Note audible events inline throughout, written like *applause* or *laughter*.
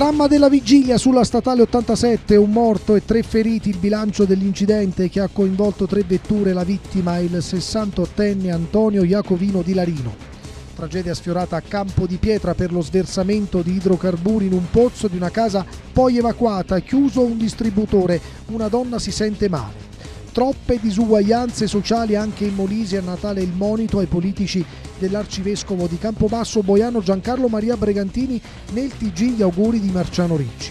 Dramma della vigilia sulla statale 87, un morto e tre feriti, il bilancio dell'incidente che ha coinvolto tre vetture, la vittima è il 68enne Antonio Iacovino di Larino. Tragedia sfiorata a Campo di Pietra per lo sversamento di idrocarburi in un pozzo di una casa poi evacuata, chiuso un distributore, una donna si sente male. Troppe disuguaglianze sociali anche in Molise a Natale il monito ai politici dell'arcivescovo di Campobasso Boiano Giancarlo Maria Bregantini nel TG gli auguri di Marciano Ricci.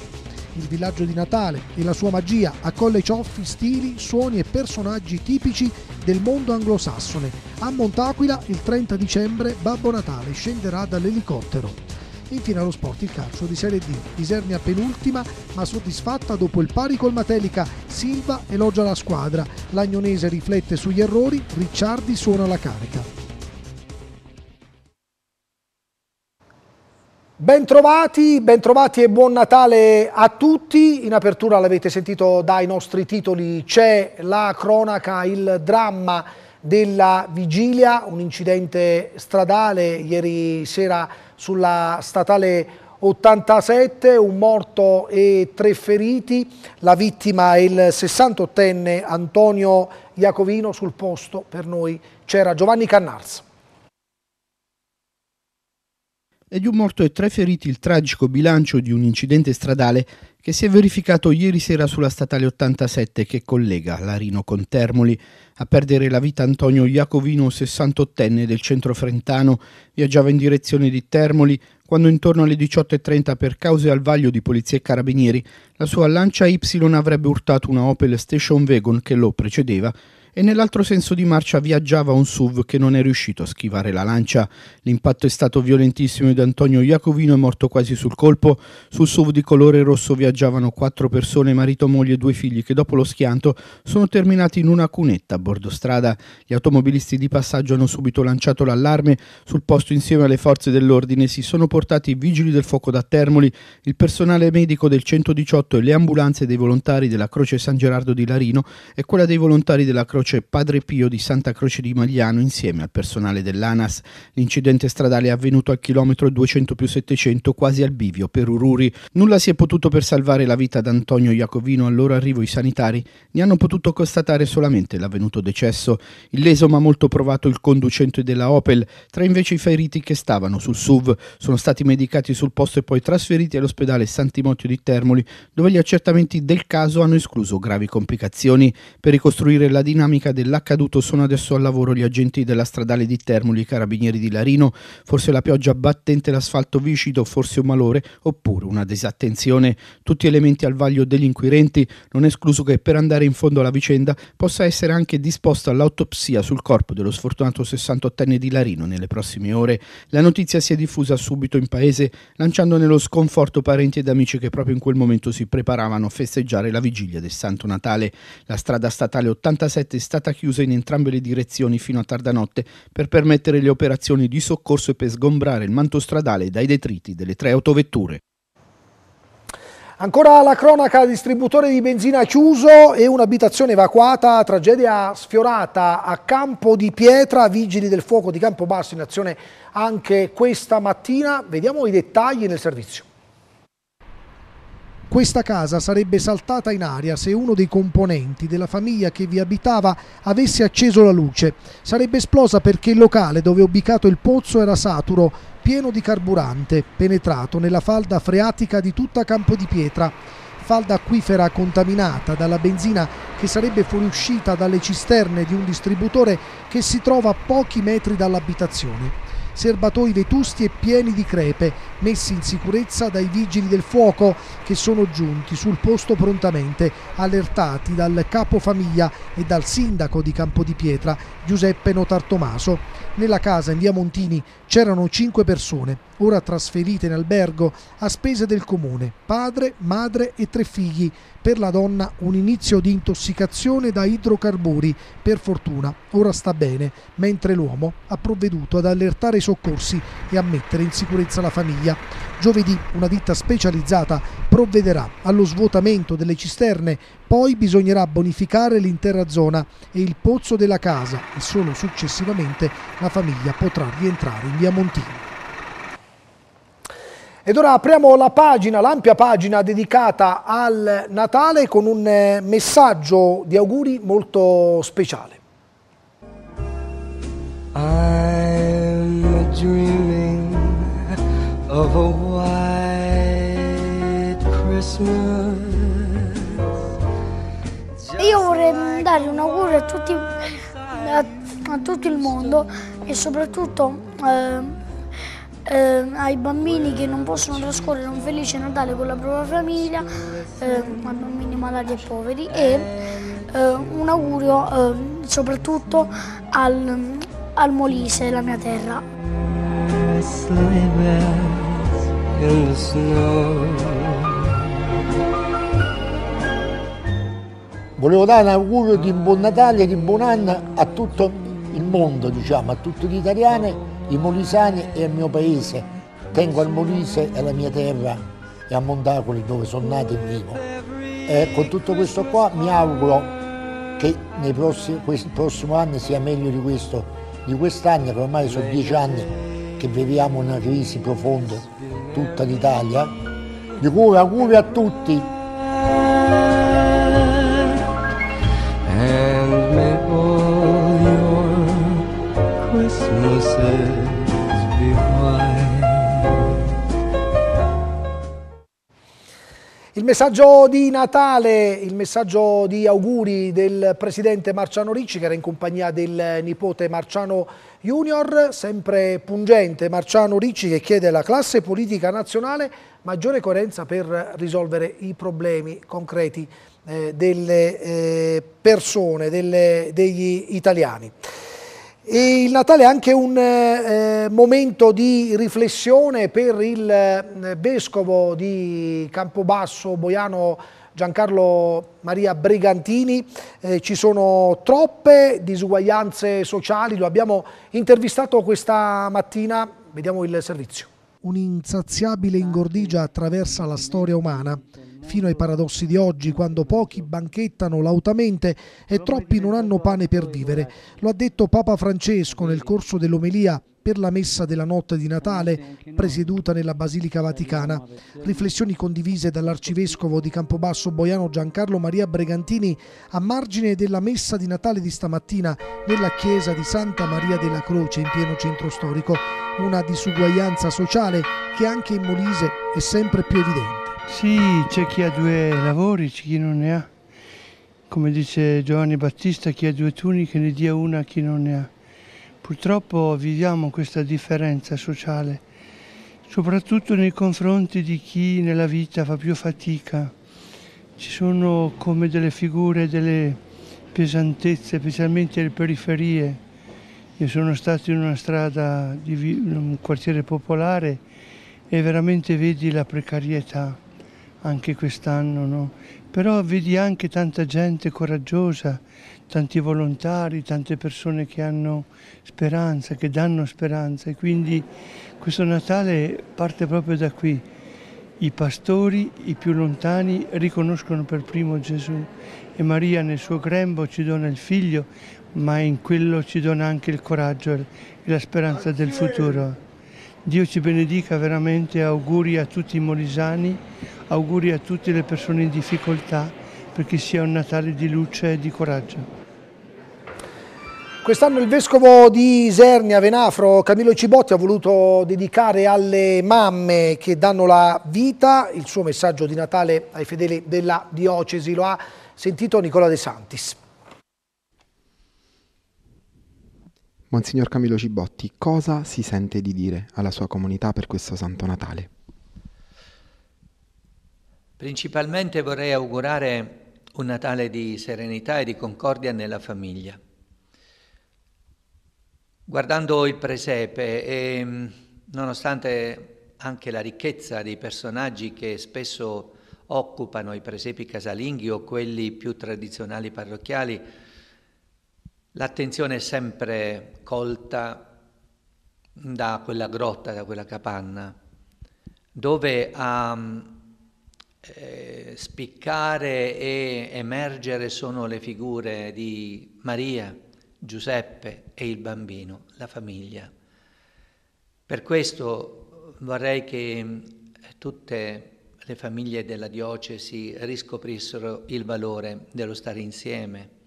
Il villaggio di Natale e la sua magia accoglie cioffi, stili, suoni e personaggi tipici del mondo anglosassone. A Montaquila il 30 dicembre Babbo Natale scenderà dall'elicottero. Infine allo sport il calcio di Serie D. Isernia penultima ma soddisfatta dopo il pari col Matelica. Silva elogia la squadra. L'Agnonese riflette sugli errori. Ricciardi suona la carica. Bentrovati, bentrovati e buon Natale a tutti. In apertura l'avete sentito dai nostri titoli, c'è la cronaca, il dramma della vigilia, un incidente stradale ieri sera sulla statale 87, un morto e tre feriti, la vittima è il 68enne Antonio Iacovino, sul posto per noi c'era Giovanni Cannarz. È di un morto e tre feriti il tragico bilancio di un incidente stradale che si è verificato ieri sera sulla statale 87 che collega Larino con Termoli. A perdere la vita Antonio Iacovino, 68enne del centro frentano, viaggiava in direzione di Termoli quando intorno alle 18.30 per cause al vaglio di polizia e carabinieri la sua Lancia Y avrebbe urtato una Opel Station Wagon che lo precedeva e nell'altro senso di marcia viaggiava un SUV che non è riuscito a schivare la lancia. L'impatto è stato violentissimo ed Antonio Iacovino è morto quasi sul colpo. Sul SUV di colore rosso viaggiavano quattro persone, marito, moglie e due figli, che dopo lo schianto sono terminati in una cunetta a bordo strada. Gli automobilisti di passaggio hanno subito lanciato l'allarme. Sul posto insieme alle forze dell'ordine si sono portati i vigili del fuoco da Termoli, il personale medico del 118 e le ambulanze dei volontari della Croce San Gerardo di Larino e quella dei volontari della Croce Croce Padre Pio di Santa Croce di Magliano insieme al personale dell'ANAS. L'incidente stradale è avvenuto al chilometro 200 più 700 quasi al bivio per Ururi. Nulla si è potuto per salvare la vita d'Antonio Iacovino, al loro arrivo i sanitari ne hanno potuto constatare solamente l'avvenuto decesso. Illeso ma molto provato il conducente della Opel, tra invece i feriti che stavano sul SUV. Sono stati medicati sul posto e poi trasferiti all'ospedale Santimotio di Termoli, dove gli accertamenti del caso hanno escluso gravi complicazioni. Per ricostruire la dinamica dinamica dell'accaduto sono adesso al lavoro gli agenti della stradale di Termoli, i carabinieri di Larino, forse la pioggia battente, l'asfalto viscido, forse un malore oppure una disattenzione. Tutti elementi al vaglio degli inquirenti, non escluso che per andare in fondo alla vicenda possa essere anche disposta l'autopsia sul corpo dello sfortunato 68enne di Larino nelle prossime ore. La notizia si è diffusa subito in paese, lanciando nello sconforto parenti ed amici che proprio in quel momento si preparavano a festeggiare la vigilia del Santo Natale. La strada statale 87 è stata chiusa in entrambe le direzioni fino a tarda notte per permettere le operazioni di soccorso e per sgombrare il manto stradale dai detriti delle tre autovetture. Ancora la cronaca, distributore di benzina chiuso e un'abitazione evacuata, tragedia sfiorata a Campo di Pietra, vigili del fuoco di Campobasso in azione anche questa mattina. Vediamo i dettagli nel servizio. Questa casa sarebbe saltata in aria se uno dei componenti della famiglia che vi abitava avesse acceso la luce. Sarebbe esplosa perché il locale dove è ubicato il pozzo era saturo, pieno di carburante, penetrato nella falda freatica di tutta Campo di Pietra. Falda acquifera contaminata dalla benzina che sarebbe fuoriuscita dalle cisterne di un distributore che si trova a pochi metri dall'abitazione serbatoi vetusti e pieni di crepe, messi in sicurezza dai vigili del fuoco che sono giunti sul posto prontamente, allertati dal capofamiglia e dal sindaco di Campodipietra, Giuseppe Notartomaso. Nella casa in via Montini c'erano cinque persone, ora trasferite in albergo a spese del comune, padre, madre e tre figli. Per la donna un inizio di intossicazione da idrocarburi, per fortuna ora sta bene, mentre l'uomo ha provveduto ad allertare i soccorsi e a mettere in sicurezza la famiglia. Giovedì una ditta specializzata provvederà allo svuotamento delle cisterne, poi bisognerà bonificare l'intera zona e il pozzo della casa e solo successivamente la famiglia potrà rientrare in via Montini. Ed ora apriamo la pagina, l'ampia pagina dedicata al Natale con un eh, messaggio di auguri molto speciale. I'm dreaming of a white Christmas. Io vorrei dare un augurio a tutti, a, a tutto il mondo e soprattutto eh, eh, ai bambini che non possono trascorrere un felice Natale con la propria famiglia, eh, ai bambini malati e poveri e eh, un augurio eh, soprattutto al, al Molise, la mia terra. Volevo dare un augurio di buon Natale e di buon anno a tutto il mondo, diciamo, a tutti gli italiani i molisani e il mio paese. Tengo al Molise e alla mia terra e a Montacoli dove sono nato e vivo. E con tutto questo qua mi auguro che nei prossimi, prossimo anno sia meglio di questo, di quest'anno, che ormai sono dieci anni che viviamo una crisi profonda, tutta l'Italia. Di cui auguri a tutti. Messaggio di Natale, il messaggio di auguri del presidente Marciano Ricci che era in compagnia del nipote Marciano Junior, sempre pungente Marciano Ricci che chiede alla classe politica nazionale maggiore coerenza per risolvere i problemi concreti eh, delle eh, persone, delle, degli italiani. E il Natale è anche un eh, momento di riflessione per il eh, vescovo di Campobasso, Boiano Giancarlo Maria Brigantini. Eh, ci sono troppe disuguaglianze sociali, lo abbiamo intervistato questa mattina, vediamo il servizio. Un'insaziabile ingordigia attraversa la storia umana fino ai paradossi di oggi, quando pochi banchettano lautamente e troppi non hanno pane per vivere. Lo ha detto Papa Francesco nel corso dell'omelia per la messa della notte di Natale, presieduta nella Basilica Vaticana. Riflessioni condivise dall'arcivescovo di Campobasso Boiano Giancarlo Maria Bregantini a margine della messa di Natale di stamattina nella chiesa di Santa Maria della Croce in pieno centro storico. Una disuguaglianza sociale che anche in Molise è sempre più evidente. Sì, c'è chi ha due lavori, c'è chi non ne ha. Come dice Giovanni Battista, chi ha due tuniche ne dia una a chi non ne ha. Purtroppo viviamo questa differenza sociale, soprattutto nei confronti di chi nella vita fa più fatica. Ci sono come delle figure, delle pesantezze, specialmente le periferie. Io sono stato in una strada, di un quartiere popolare e veramente vedi la precarietà anche quest'anno, no? però vedi anche tanta gente coraggiosa, tanti volontari, tante persone che hanno speranza, che danno speranza e quindi questo Natale parte proprio da qui. I pastori, i più lontani, riconoscono per primo Gesù e Maria nel suo grembo ci dona il figlio, ma in quello ci dona anche il coraggio e la speranza del futuro. Dio ci benedica veramente, auguri a tutti i molisani, auguri a tutte le persone in difficoltà perché sia un Natale di luce e di coraggio. Quest'anno il vescovo di Isernia, Venafro, Camillo Cibotti, ha voluto dedicare alle mamme che danno la vita il suo messaggio di Natale ai fedeli della diocesi. Lo ha sentito Nicola De Santis. Monsignor Camillo Cibotti, cosa si sente di dire alla sua comunità per questo Santo Natale? Principalmente vorrei augurare un Natale di serenità e di concordia nella famiglia. Guardando il presepe e nonostante anche la ricchezza dei personaggi che spesso occupano i presepi casalinghi o quelli più tradizionali parrocchiali, l'attenzione è sempre colta da quella grotta, da quella capanna, dove a eh, spiccare e emergere sono le figure di Maria, Giuseppe e il bambino, la famiglia. Per questo vorrei che tutte le famiglie della diocesi riscoprissero il valore dello stare insieme,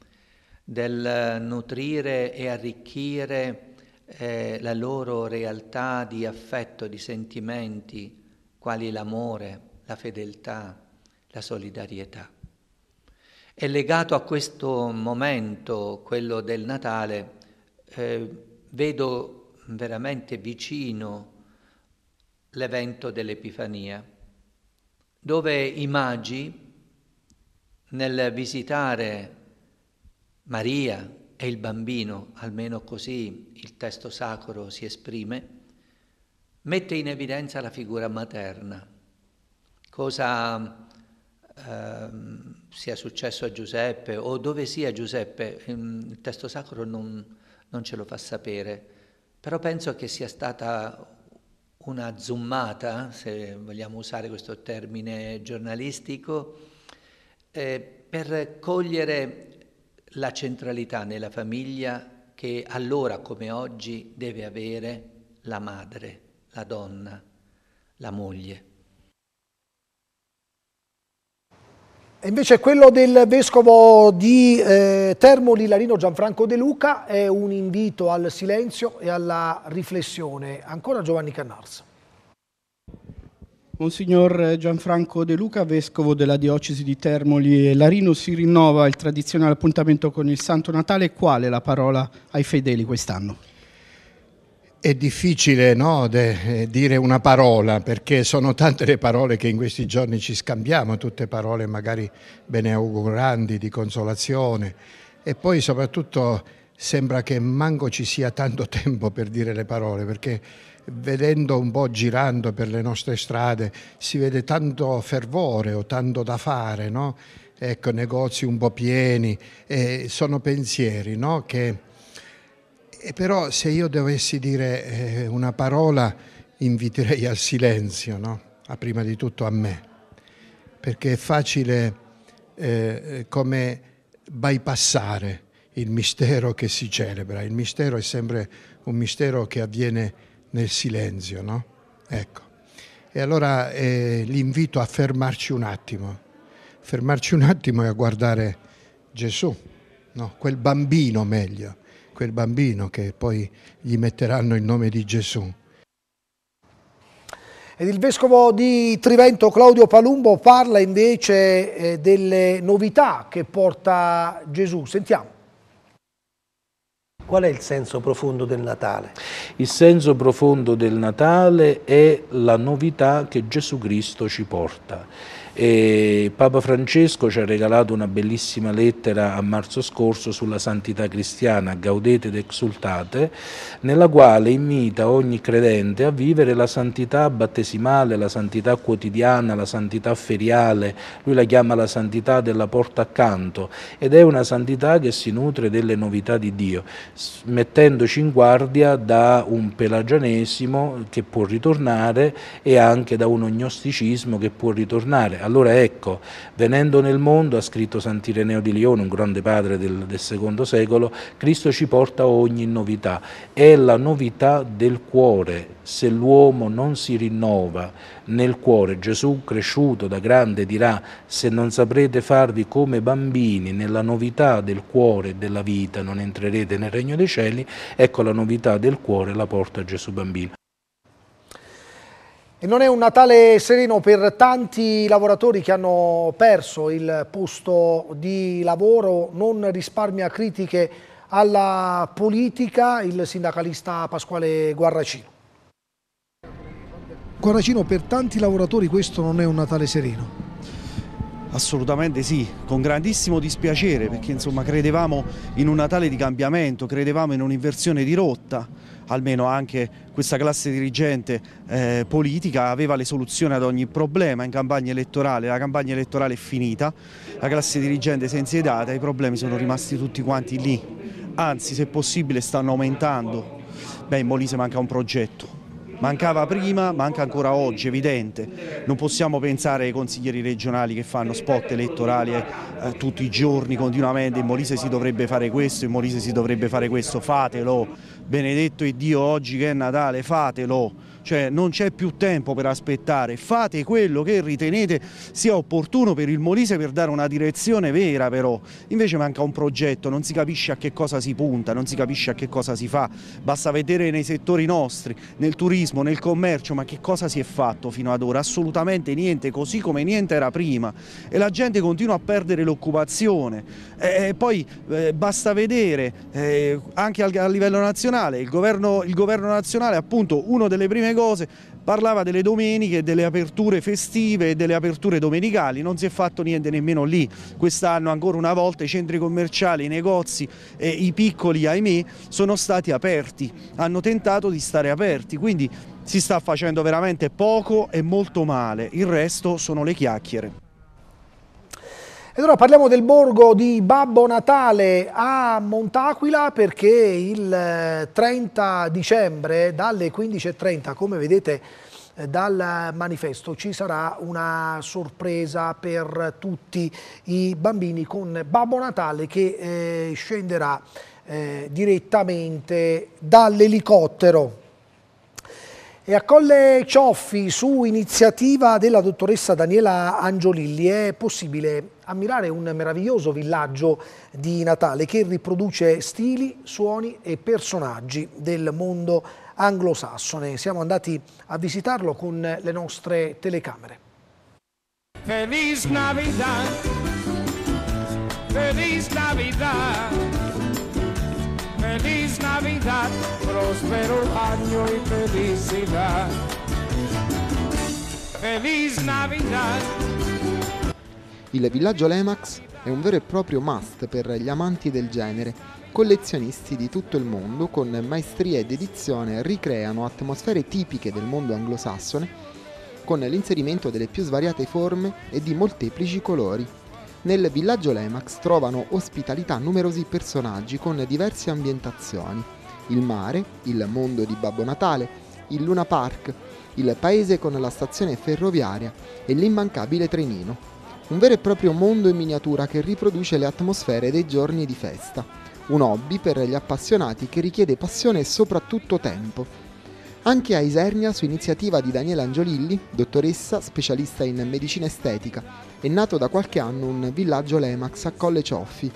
del nutrire e arricchire eh, la loro realtà di affetto, di sentimenti, quali l'amore, la fedeltà, la solidarietà. E legato a questo momento, quello del Natale, eh, vedo veramente vicino l'evento dell'Epifania, dove i magi, nel visitare Maria e il bambino, almeno così il testo sacro si esprime, mette in evidenza la figura materna, cosa eh, sia successo a Giuseppe o dove sia Giuseppe, il testo sacro non, non ce lo fa sapere, però penso che sia stata una zoomata, se vogliamo usare questo termine giornalistico, eh, per cogliere la centralità nella famiglia che allora come oggi deve avere la madre, la donna, la moglie. E invece quello del vescovo di eh, Termoli Larino Gianfranco De Luca è un invito al silenzio e alla riflessione. Ancora Giovanni Cannarsa. Monsignor Gianfranco De Luca, vescovo della diocesi di Termoli e Larino, si rinnova il tradizionale appuntamento con il Santo Natale. Qual è la parola ai fedeli quest'anno? È difficile no, de, eh, dire una parola perché sono tante le parole che in questi giorni ci scambiamo, tutte parole magari beneauguranti, di consolazione e poi soprattutto sembra che manco ci sia tanto tempo per dire le parole perché vedendo un po' girando per le nostre strade si vede tanto fervore o tanto da fare, no? ecco, negozi un po' pieni, eh, sono pensieri no? che e però se io dovessi dire eh, una parola inviterei al silenzio, no? a prima di tutto a me, perché è facile eh, come bypassare il mistero che si celebra. Il mistero è sempre un mistero che avviene nel silenzio, no? Ecco. E allora eh, l'invito a fermarci un attimo, fermarci un attimo e a guardare Gesù, no? quel bambino meglio quel bambino che poi gli metteranno il nome di Gesù. Ed il vescovo di Trivento Claudio Palumbo parla invece eh, delle novità che porta Gesù. Sentiamo. Qual è il senso profondo del Natale? Il senso profondo del Natale è la novità che Gesù Cristo ci porta e Papa Francesco ci ha regalato una bellissima lettera a marzo scorso sulla santità cristiana, Gaudete ed Exultate, nella quale invita ogni credente a vivere la santità battesimale, la santità quotidiana, la santità feriale, lui la chiama la santità della porta accanto ed è una santità che si nutre delle novità di Dio, mettendoci in guardia da un pelagianesimo che può ritornare e anche da un gnosticismo che può ritornare allora ecco, venendo nel mondo, ha scritto Sant'Ireneo di Lione, un grande padre del, del secondo secolo, Cristo ci porta ogni novità. È la novità del cuore. Se l'uomo non si rinnova nel cuore, Gesù cresciuto da grande dirà, se non saprete farvi come bambini nella novità del cuore e della vita non entrerete nel regno dei cieli, ecco la novità del cuore la porta Gesù bambino. E non è un Natale sereno per tanti lavoratori che hanno perso il posto di lavoro, non risparmia critiche alla politica il sindacalista Pasquale Guarracino. Guarracino, per tanti lavoratori questo non è un Natale sereno. Assolutamente sì, con grandissimo dispiacere perché insomma credevamo in un Natale di cambiamento, credevamo in un'inversione di rotta almeno anche questa classe dirigente eh, politica aveva le soluzioni ad ogni problema in campagna elettorale, la campagna elettorale è finita, la classe dirigente si è insediata, i problemi sono rimasti tutti quanti lì, anzi se possibile stanno aumentando, beh in Molise manca un progetto, Mancava prima, manca ancora oggi, evidente. Non possiamo pensare ai consiglieri regionali che fanno spot elettorali eh, tutti i giorni, continuamente, in Molise si dovrebbe fare questo, in Molise si dovrebbe fare questo, fatelo. Benedetto è Dio oggi che è Natale, fatelo cioè non c'è più tempo per aspettare, fate quello che ritenete sia opportuno per il Molise per dare una direzione vera però, invece manca un progetto, non si capisce a che cosa si punta, non si capisce a che cosa si fa, basta vedere nei settori nostri, nel turismo, nel commercio, ma che cosa si è fatto fino ad ora? Assolutamente niente, così come niente era prima. E la gente continua a perdere l'occupazione. E poi eh, basta vedere eh, anche a livello nazionale, il governo, il governo nazionale appunto una delle prime cose. Parlava delle domeniche, delle aperture festive e delle aperture domenicali, non si è fatto niente nemmeno lì. Quest'anno ancora una volta i centri commerciali, i negozi e i piccoli, ahimè, sono stati aperti, hanno tentato di stare aperti, quindi si sta facendo veramente poco e molto male, il resto sono le chiacchiere. Ed ora parliamo del borgo di Babbo Natale a Montaquila perché il 30 dicembre dalle 15.30, come vedete eh, dal manifesto, ci sarà una sorpresa per tutti i bambini con Babbo Natale che eh, scenderà eh, direttamente dall'elicottero. E a Colle Cioffi, su iniziativa della dottoressa Daniela Angiolilli, è possibile ammirare un meraviglioso villaggio di Natale che riproduce stili, suoni e personaggi del mondo anglosassone. Siamo andati a visitarlo con le nostre telecamere. Feliz Navidad, Feliz Navidad. Feliz Navidad, próspero año y felicidad. Feliz Navidad. Il villaggio Lemax è un vero e proprio must per gli amanti del genere. Collezionisti di tutto il mondo con maestria ed edizione ricreano atmosfere tipiche del mondo anglosassone con l'inserimento delle più svariate forme e di molteplici colori. Nel villaggio Lemax trovano ospitalità numerosi personaggi con diverse ambientazioni. Il mare, il mondo di Babbo Natale, il Luna Park, il paese con la stazione ferroviaria e l'immancabile trenino. Un vero e proprio mondo in miniatura che riproduce le atmosfere dei giorni di festa. Un hobby per gli appassionati che richiede passione e soprattutto tempo anche a Isernia, su iniziativa di Daniela Angiolilli, dottoressa specialista in medicina estetica, è nato da qualche anno un villaggio Lemax a Colle Cioffi,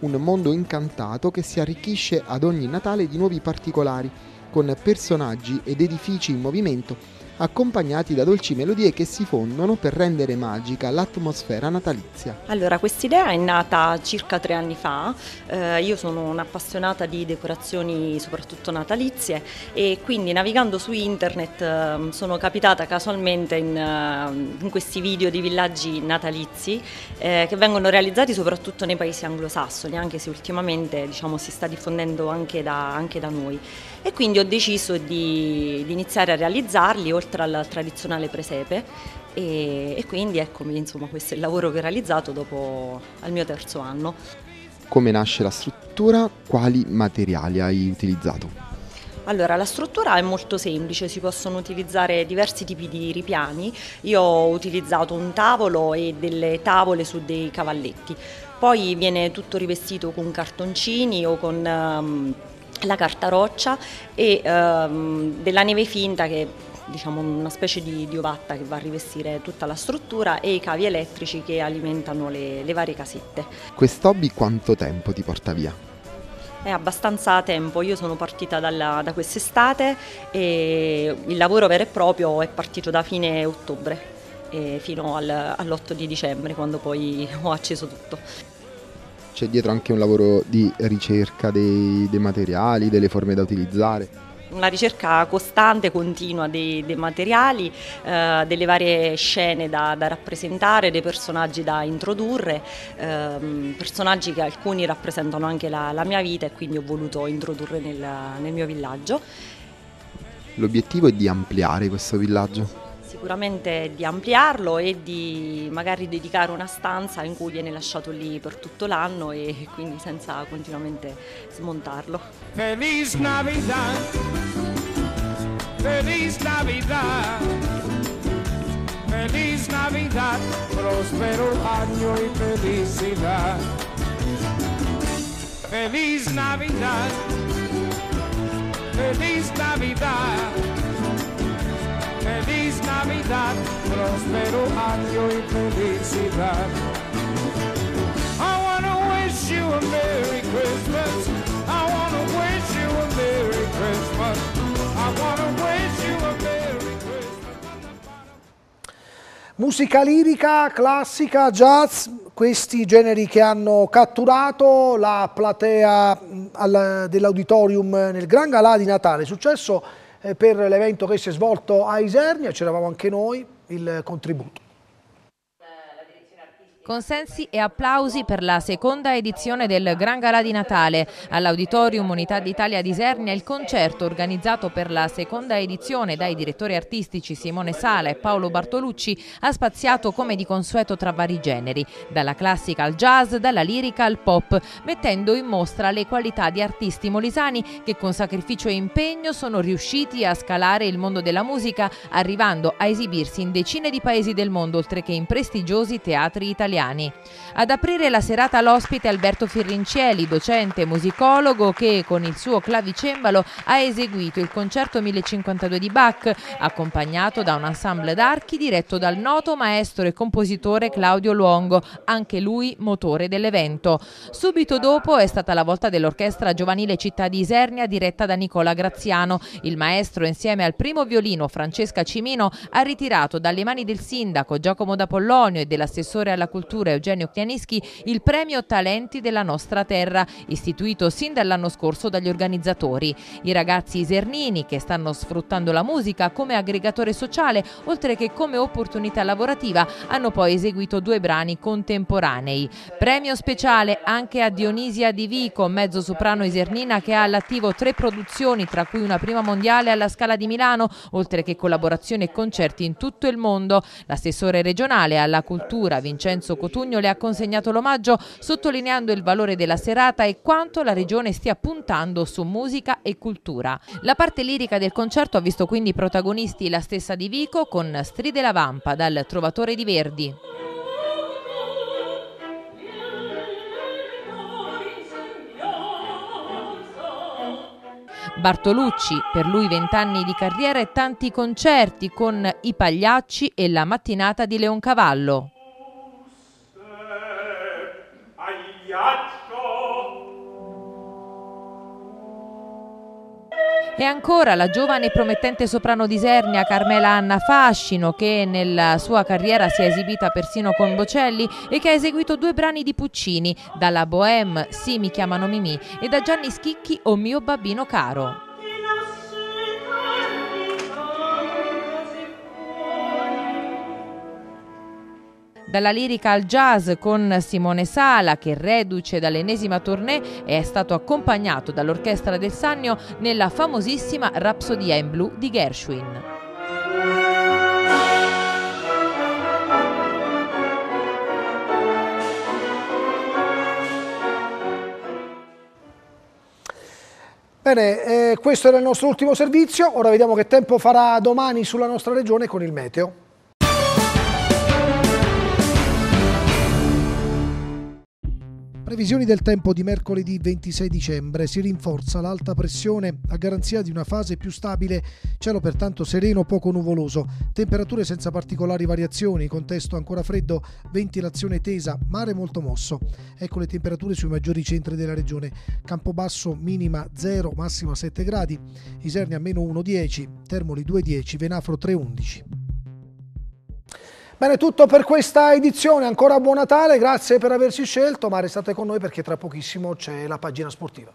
un mondo incantato che si arricchisce ad ogni Natale di nuovi particolari, con personaggi ed edifici in movimento accompagnati da dolci melodie che si fondono per rendere magica l'atmosfera natalizia. Allora, quest'idea è nata circa tre anni fa, eh, io sono un'appassionata di decorazioni soprattutto natalizie e quindi navigando su internet eh, sono capitata casualmente in, uh, in, questi video di villaggi natalizi eh, che vengono realizzati soprattutto nei paesi anglosassoni, anche se ultimamente diciamo, si sta diffondendo anche da, anche da noi e quindi ho deciso di, di iniziare a realizzarli oltre al tradizionale presepe e, e quindi eccomi insomma questo è il lavoro che ho realizzato dopo al mio terzo anno. Come nasce la struttura? Quali materiali hai utilizzato? Allora, la struttura è molto semplice, si possono utilizzare diversi tipi di ripiani. Io ho utilizzato un tavolo e delle tavole su dei cavalletti. Poi viene tutto rivestito con cartoncini o con um, la carta roccia e ehm, della neve finta che è diciamo, una specie di, di, ovatta che va a rivestire tutta la struttura e i cavi elettrici che alimentano le, le varie casette. Quest'hobby quanto tempo ti porta via? È abbastanza tempo, io sono partita dalla, da quest'estate e il lavoro vero e proprio è partito da fine ottobre fino al, all'8 di dicembre quando poi *laughs* ho acceso tutto c'è dietro anche un lavoro di ricerca dei, dei materiali, delle forme da utilizzare una ricerca costante, continua dei, dei materiali, eh, delle varie scene da, da, rappresentare, dei personaggi da introdurre, ehm, personaggi che alcuni rappresentano anche la, la, mia vita e quindi ho voluto introdurre nel, nel mio villaggio. L'obiettivo è di ampliare questo villaggio? Sicuramente di ampliarlo e di magari dedicare una stanza in cui viene lasciato lì per tutto l'anno e quindi senza continuamente smontarlo. Feliz Navidad, Feliz Navidad, Feliz Navidad, prospero año y felicidad. Feliz Navidad, Feliz Navidad. Navidad, próspero año y felicidad. I wanna wish you a Merry Christmas. I wanna wish you a Merry Christmas. I wanna wish you a Merry Musica lirica, classica, jazz, questi generi che hanno catturato la platea dell'auditorium nel Gran Galà di Natale. Successo per l'evento che si è svolto a Isernia, c'eravamo anche noi, il contributo. Consensi e applausi per la seconda edizione del Gran Galà di Natale. All'Auditorium Unità d'Italia di Isernia il concerto organizzato per la seconda edizione dai direttori artistici Simone Sala e Paolo Bartolucci ha spaziato come di consueto tra vari generi, dalla classica al jazz, dalla lirica al pop, mettendo in mostra le qualità di artisti molisani che con sacrificio e impegno sono riusciti a scalare il mondo della musica, arrivando a esibirsi in decine di paesi del mondo, oltre che in prestigiosi teatri italiani italiani. Ad aprire la serata l'ospite Alberto Firrincieli, docente musicologo che con il suo clavicembalo ha eseguito il concerto 1052 di Bach, accompagnato da un ensemble d'archi diretto dal noto maestro e compositore Claudio Luongo, anche lui motore dell'evento. Subito dopo è stata la volta dell'orchestra giovanile Città di Isernia diretta da Nicola Graziano. Il maestro insieme al primo violino Francesca Cimino ha ritirato dalle mani del sindaco Giacomo D'Apollonio e dell'assessore alla cultura Cultura Eugenio Chianischi il premio Talenti della nostra terra, istituito sin dall'anno scorso dagli organizzatori. I ragazzi isernini che stanno sfruttando la musica come aggregatore sociale, oltre che come opportunità lavorativa, hanno poi eseguito due brani contemporanei. Premio speciale anche a Dionisia Di Vico, mezzo soprano isernina che ha all'attivo tre produzioni, tra cui una prima mondiale alla Scala di Milano, oltre che collaborazioni e concerti in tutto il mondo. L'assessore regionale alla cultura Vincenzo Cotugno le ha consegnato l'omaggio sottolineando il valore della serata e quanto la regione stia puntando su musica e cultura. La parte lirica del concerto ha visto quindi protagonisti la stessa di Vico con Stride la Vampa dal Trovatore di Verdi. Bartolucci, per lui vent'anni di carriera e tanti concerti con i Pagliacci e la mattinata di Leoncavallo. E ancora la giovane e promettente soprano di Sernia Carmela Anna Fascino che nella sua carriera si è esibita persino con Bocelli e che ha eseguito due brani di Puccini, dalla Bohème Sì mi chiamano Mimì e da Gianni Schicchi O mio babbino caro. Dalla lirica al jazz con Simone Sala che reduce dall'ennesima tournée è stato accompagnato dall'Orchestra del Sannio nella famosissima Rapsodia in blu di Gershwin. Bene, eh, questo era il nostro ultimo servizio, ora vediamo che tempo farà domani sulla nostra regione con il meteo. Previsioni del tempo di mercoledì 26 dicembre. Si rinforza l'alta pressione a garanzia di una fase più stabile, cielo pertanto sereno, poco nuvoloso, temperature senza particolari variazioni, contesto ancora freddo, ventilazione tesa, mare molto mosso. Ecco le temperature sui maggiori centri della regione. Campobasso minima 0, massima 7 gradi, Isernia meno 1,10, Termoli 2,10, Venafro 3,11. Bene, tutto per questa edizione, ancora buon Natale, grazie per averci scelto, ma restate con noi perché tra pochissimo c'è la pagina sportiva.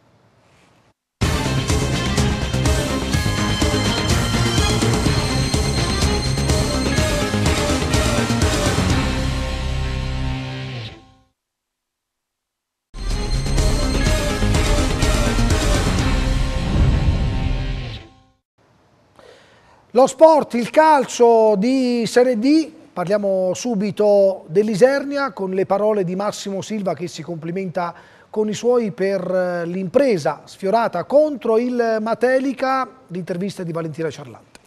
Lo sport, il calcio di Serie D Parliamo subito dell'Isernia con le parole di Massimo Silva che si complimenta con i suoi per eh, l'impresa sfiorata contro il Matelica, l'intervista di Valentina Ciarlante.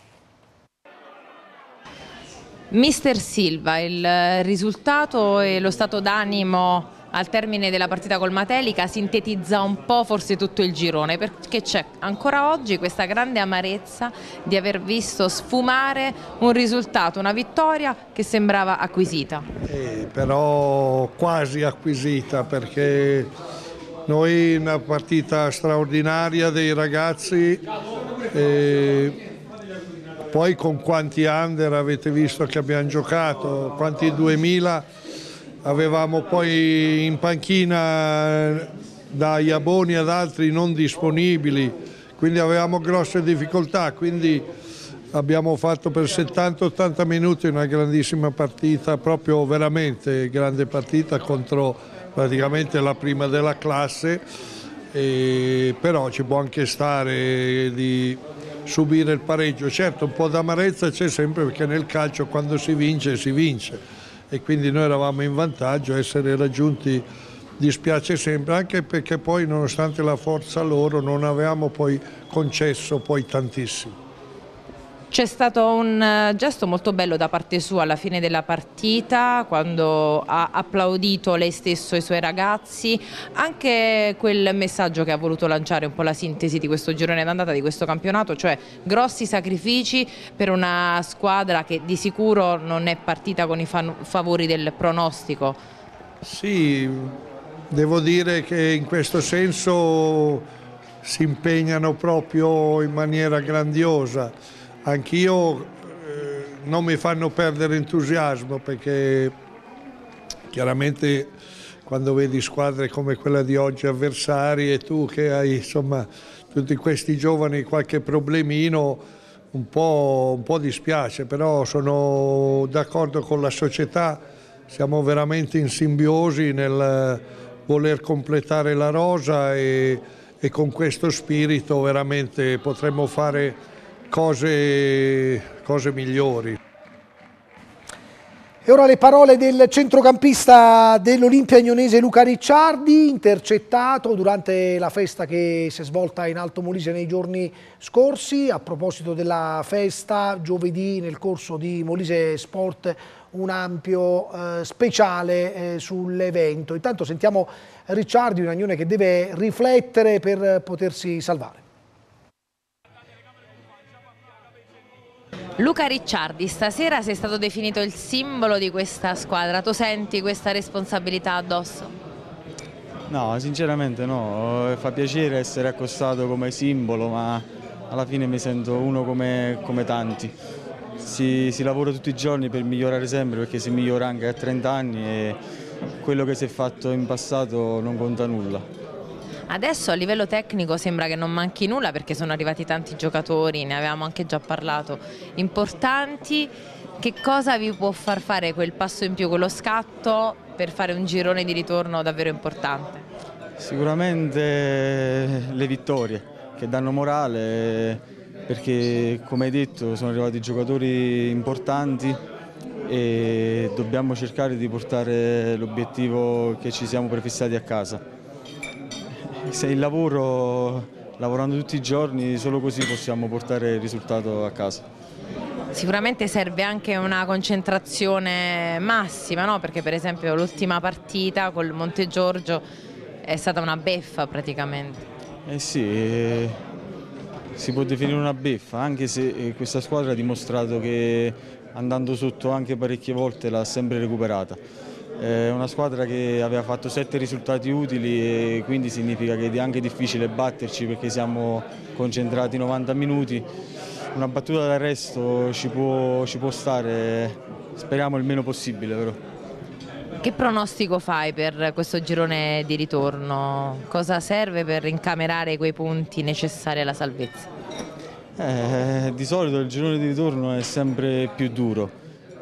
Mister Silva, il risultato e lo stato d'animo al termine della partita col Matelica sintetizza un po' forse tutto il girone perché c'è ancora oggi questa grande amarezza di aver visto sfumare un risultato, una vittoria che sembrava acquisita. Eh, però quasi acquisita perché noi una partita straordinaria dei ragazzi e poi con quanti under avete visto che abbiamo giocato, quanti 2000 avevamo poi in panchina da Iaboni ad altri non disponibili, quindi avevamo grosse difficoltà, quindi abbiamo fatto per 70-80 minuti una grandissima partita, proprio veramente grande partita contro praticamente la prima della classe, e però ci può anche stare di subire il pareggio. Certo un po' d'amarezza c'è sempre perché nel calcio quando si vince si vince e quindi noi eravamo in vantaggio, essere raggiunti dispiace sempre anche perché poi nonostante la forza loro non avevamo poi concesso poi tantissimo. C'è stato un eh, gesto molto bello da parte sua alla fine della partita quando ha applaudito lei stesso e i suoi ragazzi, anche quel messaggio che ha voluto lanciare, un po' la sintesi di questo girone d'andata di questo campionato, cioè grossi sacrifici per una squadra che di sicuro non è partita con i favori del pronostico. Sì, devo dire che in questo senso si impegnano proprio in maniera grandiosa anch'io eh, non mi fanno perdere entusiasmo perché chiaramente quando vedi squadre come quella di oggi avversari e tu che hai insomma tutti questi giovani qualche problemino un po', un po dispiace però sono d'accordo con la società. Siamo veramente in simbiosi nel voler completare la rosa e, e con questo spirito veramente potremmo fare cose, cose migliori. E ora le parole del centrocampista dell'Olimpia Agnonese Luca Ricciardi, intercettato durante la festa che si è svolta in Alto Molise nei giorni scorsi. A proposito della festa, giovedì nel corso di Molise Sport un ampio eh, speciale eh, sull'evento. Intanto sentiamo Ricciardi, un Agnone che deve riflettere per potersi salvare. Luca Ricciardi, stasera sei stato definito il simbolo di questa squadra, tu senti questa responsabilità addosso? No, sinceramente no, fa piacere essere accostato come simbolo, ma alla fine mi sento uno come, come tanti. Si, si, lavora tutti i giorni per migliorare sempre perché si migliora anche a 30 anni e quello che si è fatto in passato non conta nulla. Adesso a livello tecnico sembra che non manchi nulla perché sono arrivati tanti giocatori, ne avevamo anche già parlato, importanti. Che cosa vi può far fare quel passo in più, quello scatto per fare un girone di ritorno davvero importante? Sicuramente le vittorie che danno morale perché come hai detto sono arrivati giocatori importanti e dobbiamo cercare di portare l'obiettivo che ci siamo prefissati a casa se il lavoro, lavorando tutti i giorni, solo così possiamo portare il risultato a casa. Sicuramente serve anche una concentrazione massima, no? perché per esempio l'ultima partita col Monte Giorgio è stata una beffa praticamente. Eh sì, eh, si può definire una beffa, anche se eh, questa squadra ha dimostrato che andando sotto anche parecchie volte l'ha sempre recuperata. È una squadra che aveva fatto sette risultati utili e quindi significa che è anche difficile batterci perché siamo concentrati 90 minuti. Una battuta d'arresto ci può, ci può stare, speriamo il meno possibile però. Che pronostico fai per questo girone di ritorno? Cosa serve per incamerare quei punti necessari alla salvezza? Eh, di solito il girone di ritorno è sempre più duro.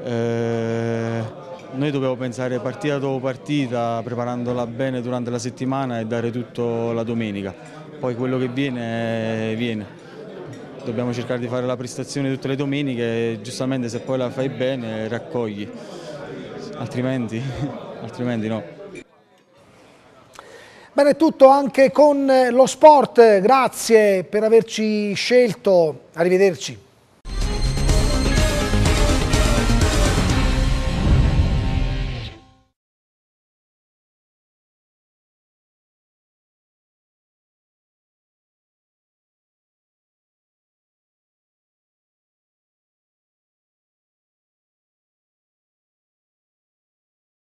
Eh, noi dobbiamo pensare partita dopo partita, preparandola bene durante la settimana e dare tutto la domenica. Poi quello che viene, viene. Dobbiamo cercare di fare la prestazione tutte le domeniche e giustamente se poi la fai bene raccogli, altrimenti, *laughs* altrimenti no. Bene, tutto anche con lo sport, grazie per averci scelto, arrivederci.